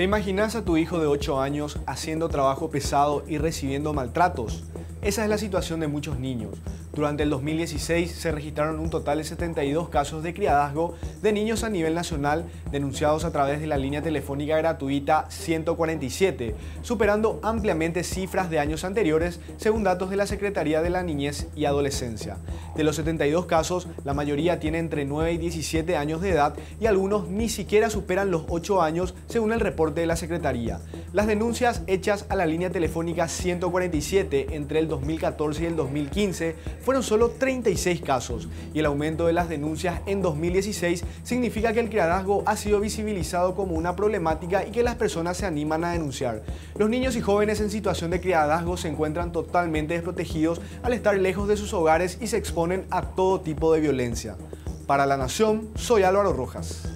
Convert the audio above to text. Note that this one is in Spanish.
¿Te imaginas a tu hijo de 8 años haciendo trabajo pesado y recibiendo maltratos? Esa es la situación de muchos niños. Durante el 2016 se registraron un total de 72 casos de criadazgo de niños a nivel nacional denunciados a través de la línea telefónica gratuita 147, superando ampliamente cifras de años anteriores según datos de la Secretaría de la Niñez y Adolescencia. De los 72 casos, la mayoría tiene entre 9 y 17 años de edad y algunos ni siquiera superan los 8 años según el reporte de la Secretaría. Las denuncias hechas a la línea telefónica 147 entre el 2014 y el 2015 fueron solo 36 casos y el aumento de las denuncias en 2016 significa que el criadazgo ha sido visibilizado como una problemática y que las personas se animan a denunciar. Los niños y jóvenes en situación de criadazgo se encuentran totalmente desprotegidos al estar lejos de sus hogares y se exponen a todo tipo de violencia. Para La Nación, soy Álvaro Rojas.